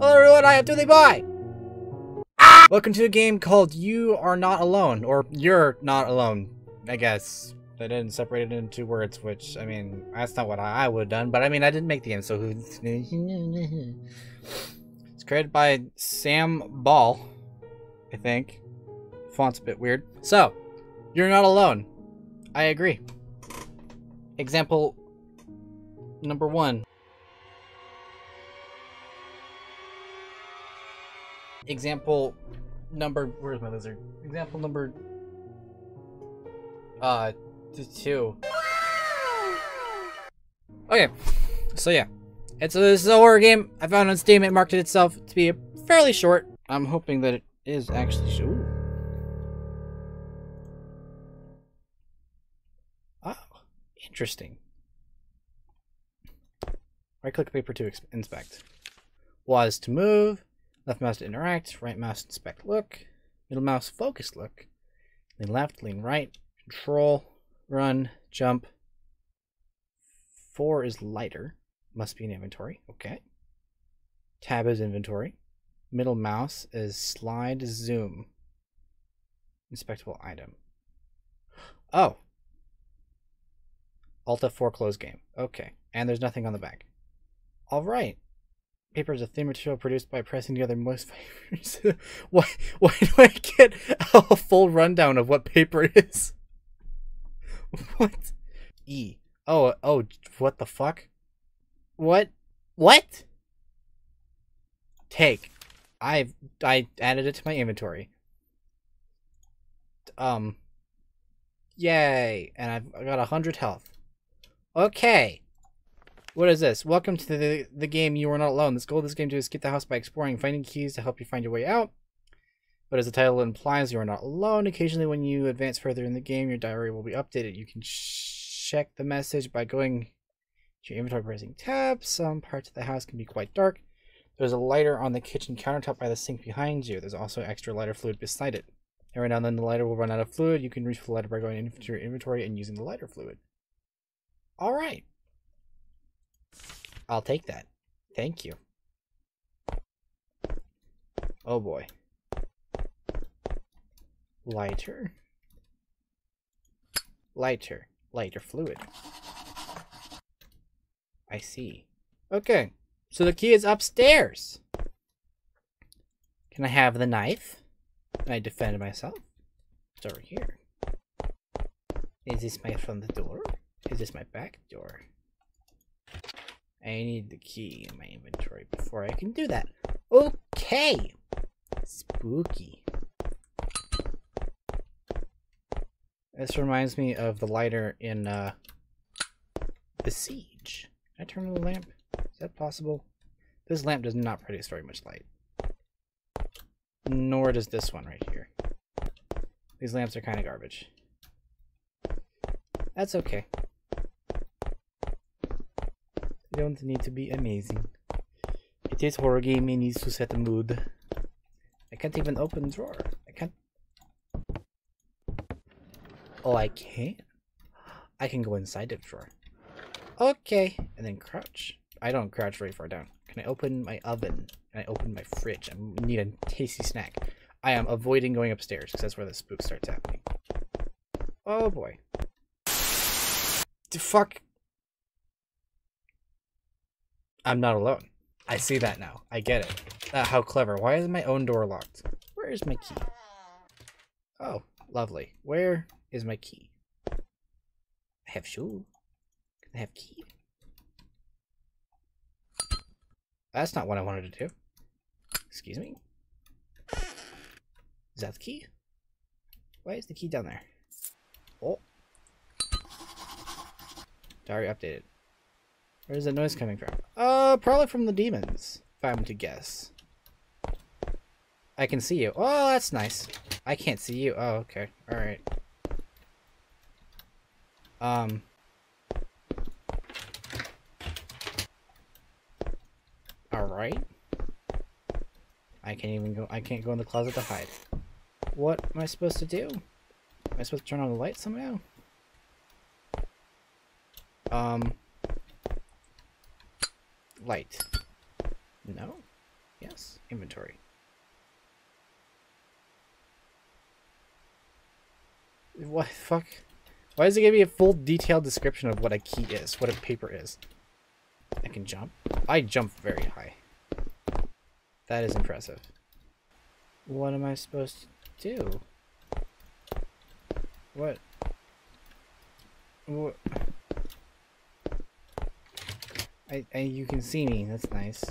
Hello everyone, I am ToothyBoi! Welcome to a game called You Are Not Alone, or You're Not Alone, I guess. They didn't separate it into words, which, I mean, that's not what I, I would have done, but I mean, I didn't make the game, so who... it's created by Sam Ball, I think. Font's a bit weird. So, You're Not Alone. I agree. Example number one. Example number. Where's my lizard? Example number. Uh, two. Okay, so yeah, it's a, this is a horror game. I found on Steam. It marketed itself to be fairly short. I'm hoping that it is actually. Ooh. Oh, interesting. Right click paper to inspect. Was to move. Left mouse to interact. Right mouse inspect look. Middle mouse focus look. Lean left, lean right. Control, run, jump. Four is lighter. Must be in inventory. Okay. Tab is inventory. Middle mouse is slide zoom. Inspectable item. Oh. Alt F4 close game. Okay. And there's nothing on the back. All right. Paper is a thin material produced by pressing together moist fibers. why, why do I get a full rundown of what paper is? What? E. Oh, oh, what the fuck? What? What? Take. I've. I added it to my inventory. Um. Yay! And I've got a hundred health. Okay. What is this? Welcome to the, the game You Are Not Alone. The goal of this game to escape the house by exploring, finding keys to help you find your way out. But as the title implies, you are not alone. Occasionally, when you advance further in the game, your diary will be updated. You can check the message by going to your inventory pressing tab. Some parts of the house can be quite dark. There's a lighter on the kitchen countertop by the sink behind you. There's also extra lighter fluid beside it. Every now and then the lighter will run out of fluid. You can refill the lighter by going into your inventory and using the lighter fluid. All right. I'll take that. Thank you. Oh boy. Lighter. Lighter. Lighter fluid. I see. Okay. So the key is upstairs. Can I have the knife? Can I defend myself? It's over here. Is this my front door? Is this my back door? I need the key in my inventory before I can do that. Okay. Spooky. This reminds me of the lighter in uh, The Siege. Can I turn on the lamp? Is that possible? This lamp does not produce very much light. Nor does this one right here. These lamps are kind of garbage. That's okay. They don't need to be amazing. It is horror game, it needs to set the mood. I can't even open drawer. I can't... Oh, I can? I can go inside the drawer. Okay, and then crouch. I don't crouch very far down. Can I open my oven? Can I open my fridge? I need a tasty snack. I am avoiding going upstairs because that's where the spook starts happening. Oh boy. The fuck? I'm not alone. I see that now. I get it. Uh, how clever. Why is my own door locked? Where is my key? Oh, lovely. Where is my key? I have shoe. Can I have key? That's not what I wanted to do. Excuse me? Is that the key? Why is the key down there? Oh. Diary updated. Where is that noise coming from? Uh, probably from the demons, if I'm to guess. I can see you. Oh, that's nice. I can't see you. Oh, okay. Alright. Um. Alright. I can't even go- I can't go in the closet to hide. What am I supposed to do? Am I supposed to turn on the light somehow? Um light. No? Yes, inventory. What the fuck? Why does it give me a full detailed description of what a key is, what a paper is? I can jump. I jump very high. That is impressive. What am I supposed to do? What? What? I, I, you can see me. That's nice.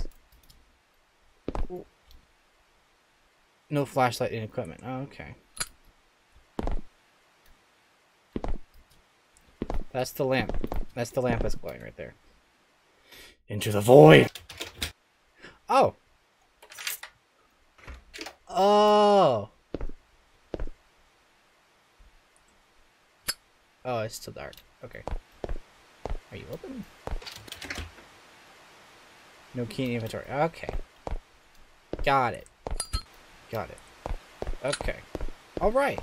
No flashlight in equipment. Oh, okay. That's the lamp. That's the lamp that's glowing right there. Into the void! Oh! Oh! Oh, it's still dark. Okay. Are you open? No key in inventory. Okay. Got it. Got it. Okay. Alright.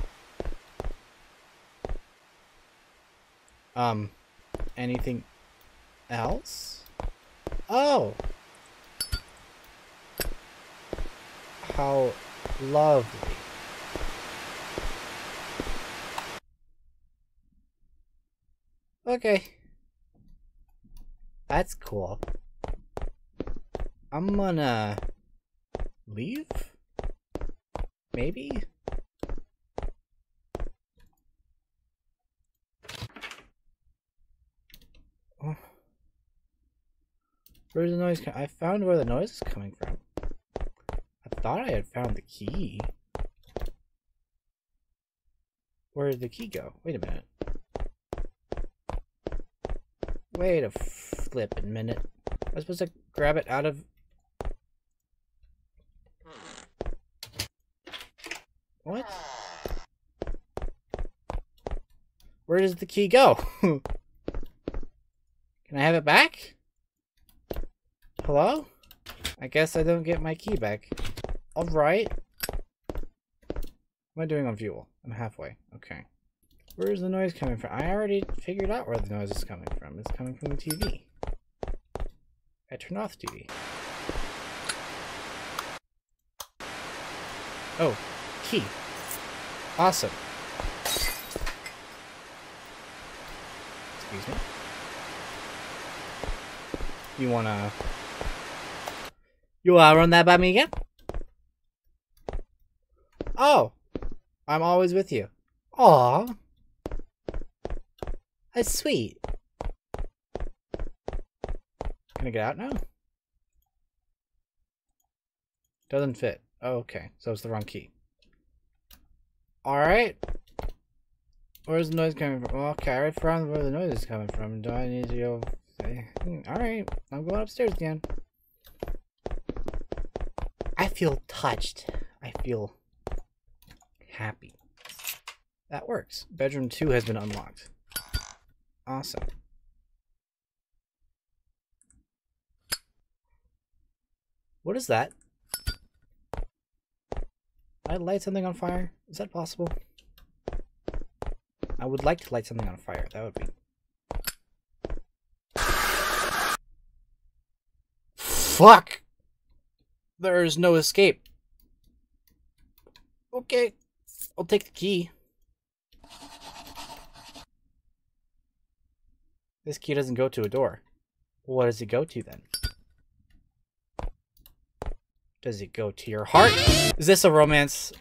Um, anything else? Oh! How lovely. Okay. That's cool. I'm gonna leave? Maybe? Oh. Where's the noise? I found where the noise is coming from. I thought I had found the key. Where did the key go? Wait a minute. Wait a flippin' minute. I was supposed to grab it out of... What? Where does the key go? Can I have it back? Hello? I guess I don't get my key back. Alright. What am I doing on fuel? I'm halfway. Okay. Where's the noise coming from? I already figured out where the noise is coming from. It's coming from the TV. I turn off TV. Oh. Awesome. Excuse me. You wanna... You wanna run that by me again? Oh! I'm always with you. Aw. That's sweet. Can I get out now? Doesn't fit. Oh, okay. So it's the wrong key. Alright. Where's the noise coming from? Okay, I found where the noise is coming from. Do I need to go... Alright. I'm going upstairs again. I feel touched. I feel happy. That works. Bedroom 2 has been unlocked. Awesome. What is that? I light something on fire? Is that possible? I would like to light something on fire. That would be... Fuck! There's no escape. Okay. I'll take the key. This key doesn't go to a door. What does it go to then? Does it go to your heart? Is this a romance?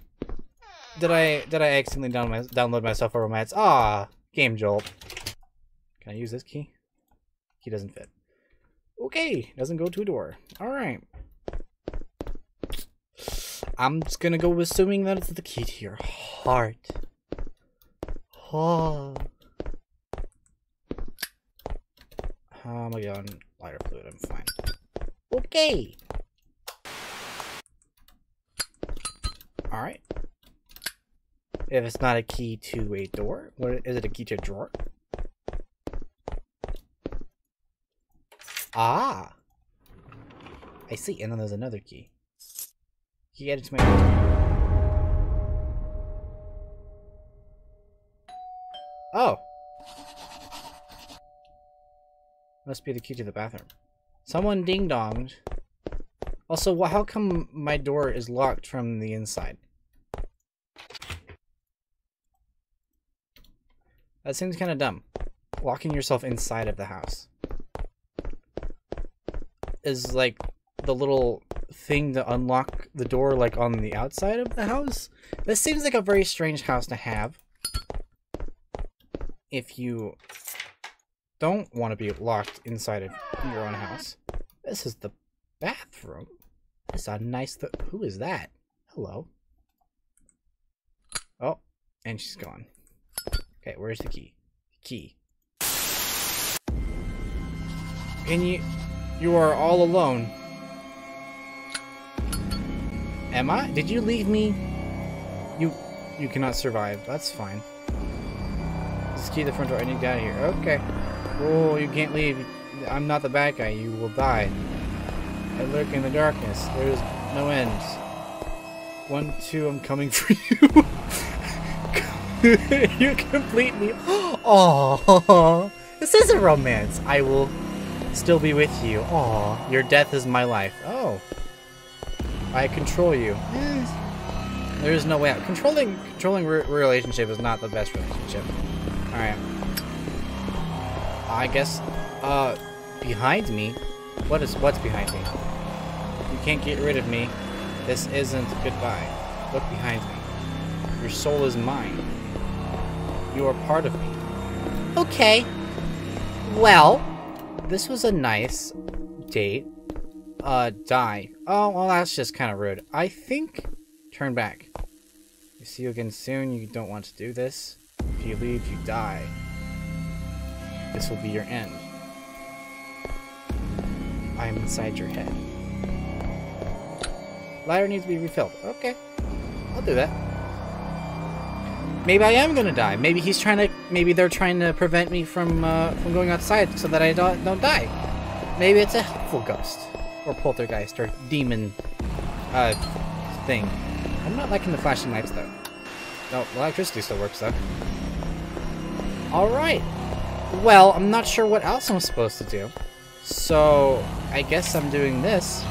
Did I did I accidentally down my, download myself a romance? Ah, game jolt. Can I use this key? Key doesn't fit. Okay, doesn't go to a door. All right. I'm just gonna go assuming that it's the key to your heart. Oh. Oh my god, lighter fluid, I'm fine. Okay. Alright. If it's not a key to a door, what is it a key to a drawer? Ah! I see, and then there's another key. Key added to my... Oh! Must be the key to the bathroom. Someone ding-donged. Also, how come my door is locked from the inside? That seems kind of dumb. Locking yourself inside of the house. Is like the little thing to unlock the door like on the outside of the house? This seems like a very strange house to have. If you don't want to be locked inside of your own house. This is the bathroom. This is a nice Who is that? Hello. Oh, and she's gone. Okay, where's the key? Key. And you you are all alone. Am I? Did you leave me? You you cannot survive. That's fine. Just key the front door. I need to get out of here. Okay. Oh, you can't leave. I'm not the bad guy. You will die. I lurk in the darkness. There's no end. One, two, I'm coming for you. you complete me. Oh, this is a romance. I will still be with you. Oh, your death is my life. Oh, I control you. Eh, There is no way out. Controlling controlling re relationship is not the best relationship. All right. I guess, uh, behind me? What is, what's behind me? You can't get rid of me. This isn't goodbye. Look behind me. Your soul is mine. You are part of me. Okay. Well, this was a nice date. Uh, die. Oh, well, that's just kind of rude. I think... Turn back. We see you again soon. You don't want to do this. If you leave, you die. This will be your end. I am inside your head. Ladder needs to be refilled. Okay. I'll do that. Maybe I am gonna die. Maybe he's trying to. Maybe they're trying to prevent me from uh, from going outside so that I don't don't die. Maybe it's a helpful ghost or poltergeist or demon uh thing. I'm not liking the flashing lights though. No, electricity still works though. All right. Well, I'm not sure what else I'm supposed to do. So, I guess I'm doing this.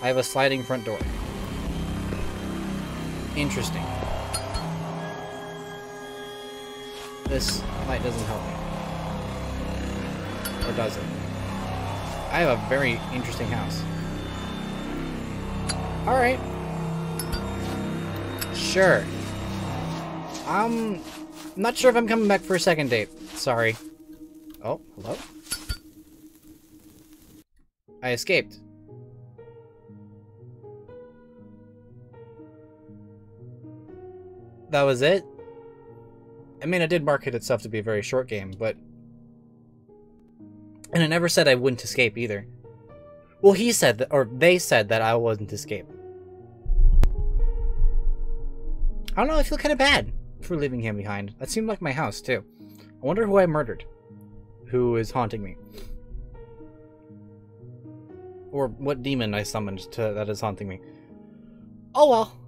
I have a sliding front door. Interesting. This light doesn't help me. Or does it? I have a very interesting house. Alright. Sure. I'm not sure if I'm coming back for a second date. Sorry. Oh, hello? I escaped. That was it? I mean, it did market itself to be a very short game, but... And it never said I wouldn't escape either. Well, he said that, or they said that I wasn't escape. I don't know, I feel kind of bad for leaving him behind. That seemed like my house, too. I wonder who I murdered. Who is haunting me. Or what demon I summoned to that is haunting me. Oh well.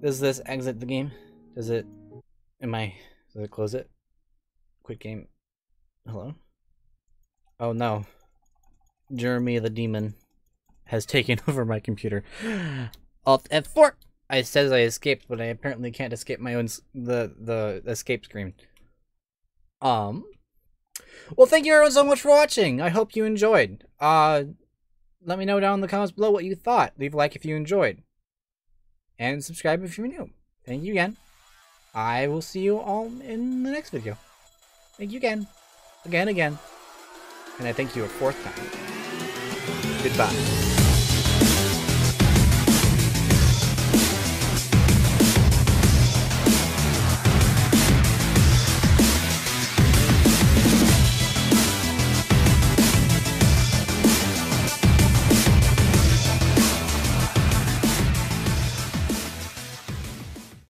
Does this exit the game? Does it... Am I... Does it close it? Quit game. Hello? Oh no. Jeremy the demon has taken over my computer. Alt F4! I says I escaped, but I apparently can't escape my own the the escape screen. Um. Well, thank you everyone so much for watching. I hope you enjoyed. Uh, let me know down in the comments below what you thought. Leave a like if you enjoyed, and subscribe if you're new. Thank you again. I will see you all in the next video. Thank you again, again, again, and I thank you a fourth time. Goodbye.